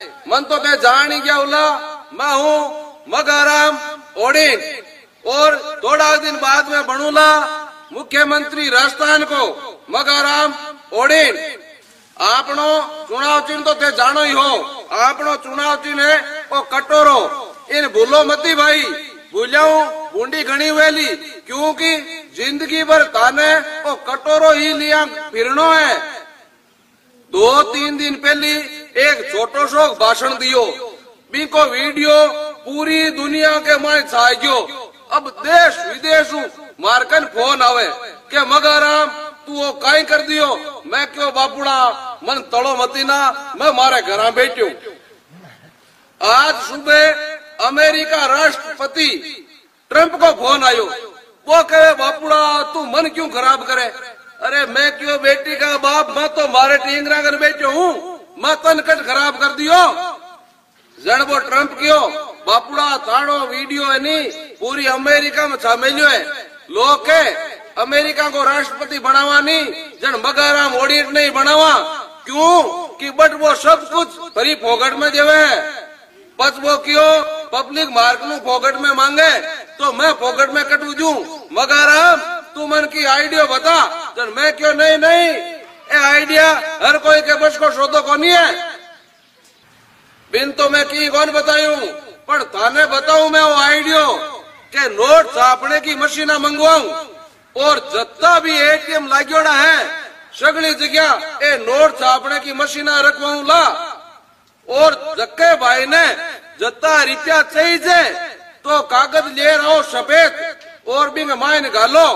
من تو میں جان ہی کیا اولا، میں ہوں مگارم اوڑین۔ اور دوڑا دن بعد میں بڑھوں لا مکہ منتری راستان کو مگارم اوڑین۔ آپنوں چناؤ چین تو تے جانو ہی ہو آپنوں چناؤ چین ہے وہ کٹو رو۔ ان بھولو متی بھائی۔ بھولیاؤں بھونڈی گھنی ہوئے لی کیونکہ جندگی بھر تانے وہ کٹو رو ہی لیاں پھرنو ہے۔ دو تین دن پہلی ایک چھوٹو شوق بھاشن دیو۔ بی کو ویڈیو پوری دنیا کے مائ سائجو اب دیش ودیشو مارکن فون آوے کہ مگارام تو وہ کائیں کر دیو۔ میں کیوں باپڑا من تڑو متینا میں مارے گھراں بیٹھیو آج صبح امریکہ راشٹرپتی ٹرمپ کو فون آیو۔ وہ کہے باپڑا تو من کیوں خراب کرے؟ ارے، میں کیوں بیٹی کا باپ، میں تو مارے ٹینگرا گھر بیٹھو ہوں۔ میں تن کٹ خراب کر دوں جڑ وہ ٹرمپ کیوں باپڑا تھاڑو ویڈیو نہیں پوری امریکہ میں لوگ امیرکا کو راشٹرپتی بناوا نہیں جڑ بگارامٹ نہیں بناو کیوں؟ کی بٹ وہ سب کچھ پوگٹ میں جی بچ وہ مارکو پوگٹ میں مانگے۔ تو میں پوگٹ میں کٹو جی بگار تم ان کی آئیڈیا بتا۔ جب میں کیوں نہیں نہیں۔ اے آئیڈیا ہر کوئی کے بشکو شودو کو نہیں ہے؟ بن تو میں کی کون بتائیوں؟ پر تانے بتاؤں میں وہ آئیڈیو کہ نوٹ ساپنے کی مشینہ منگواؤں۔ اور جتا بھی اے ٹی ایم لاگیوڑا ہے، شگلی جگہ اے نوٹ ساپنے کی مشینہ رکھواؤں لا۔ اور جکے بھائی نے جتا ریپیا چاہیے تو کاغذ لے رہو سفید اور بھی میں مائن گالو۔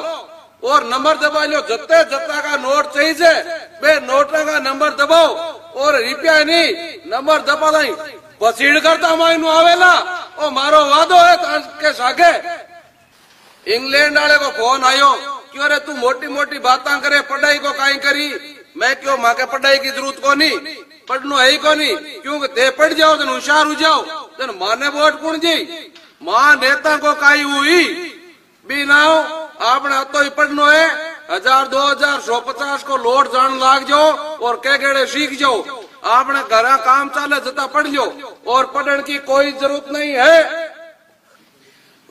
اور نمبر دبا لو جتے جتا کا نوٹ چاہیے بے نوٹا کا نمبر دباؤ اور ریپیا نہیں نمبر دبا نہیں پسیڑ کرتا ہماری آویلا او مارو وعدو ہے تان کے ساگے انگلینڈ والے کو فون آیو کیوں رے تو موٹی موٹی باتاں کرے پڑھائی کو کائیں کری میں کیوں ماں کے پڑھائی کی ضرورت کو نہیں پڑھنو ہے ہی کو نہیں کیونکہ تے پڑھ جاؤ تن ہوشیار ہو جاؤ تن ماں نے ووٹ کون جی ماں نیتا کو کائی ہوئی بھی نہ ہو آپ نے تو ہی پڑھنو ہے ہزار، دو ہزار، سو پچاس کو لوٹ جان لاگ جاؤ اور کے گڑے سیکھ جاؤ آپ نے گھر کام چالے جتا پڑھ لو اور پڑھنے کی کوئی ضرورت نہیں ہے۔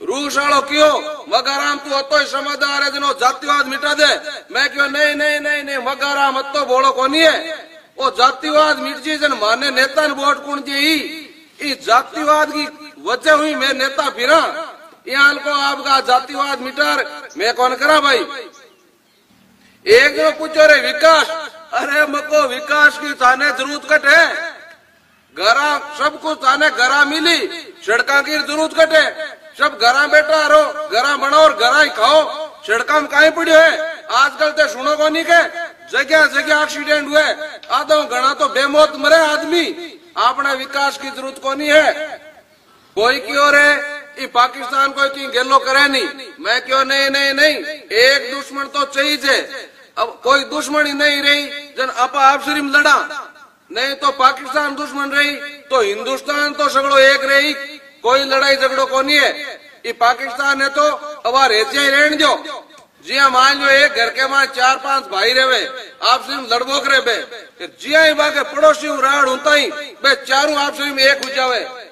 روح شاڑو کیو وگارام تو اتو سمجھدار ہے جنو جاتیواد مٹا دے۔ میں کیو نہیں نہیں نہیں نہیں وگارام اتو بولو کونی ہے۔ او جاتیواد مٹ جی جن مانے نیتا نے ووٹ کون جی۔ جاتی واد کی وجہ ہوئی میں نیتا پھرا یہاں کو آپ کا جاتی واد مٹار، میں کون کرا بھائی؟ ایک نے پوچھو رے، وکاس۔ ارے، مکو وکاس کی تانے ضرورت کٹ ہے۔ گرا، سب کو تانے گرا ملی۔ سڑکاں کی ضرورت کٹ سب گرا بیٹا رو گرا بناو اور گرا ہی کھاؤ۔ سڑکاں کہیں پڑی ہے؟ آج کل تے سنو کو نہیں کہ جگہ جگہ ایکسیڈنٹ ہوئے۔ آدھوں گنا تو بے موت مرے آدمی۔ اپنا وکاس کی ضرورت کو نہیں ہے؟ کوئی کی اور یہ پاکستان کو کی گیلو کرے نہیں۔ میں کیوں نہیں نہیں نہیں۔ ایک دشمن تو چاہیے اب کوئی دشمن ہی نہیں رہی۔ جن اپا آپ صرف لڑا۔ نہیں تو پاکستان دشمن رہی، تو ہندوستان تو سگڑو ایک رہی۔ کوئی لڑائی جھگڑو کو نہیں ہے۔ یہ پاکستان ہے تو اب ریچیا ہی رہن جو جی ہاں مان لو ایک گھر کے ماں چار پانچ بھائی رہے آپ صرف لڑبوک رہے بے۔ جی ہاں باقی پڑوسی راڑ ہوتا ہی بے، چاروں آپ صرف ایک ہو جاوے۔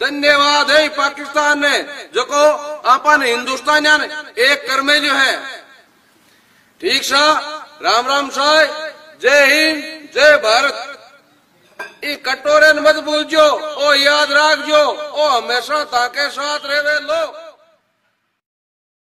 دنیواد واد ہے، پاکستان نے جو کو آپا نے ہندوستان یعنی ایک کرمے جو ہے۔ ٹھیک شاہ؟ رام رام شاہ، جے ہند، جے بھارت۔ ઈ કટોરે جو او یاد راک جو او ہمیشہ تاکہ ساتھ رہے لوگ۔